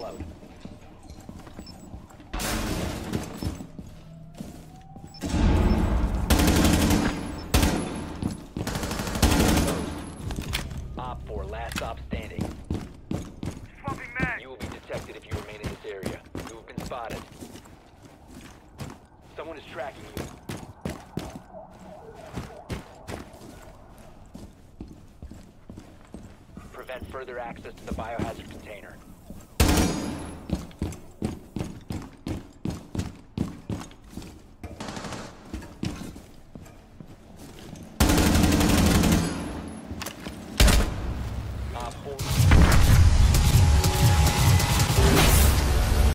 followed. Op 4, last stop standing. You will be detected if you remain in this area. You have been spotted. Someone is tracking you. Prevent further access to the biohazard container. forward.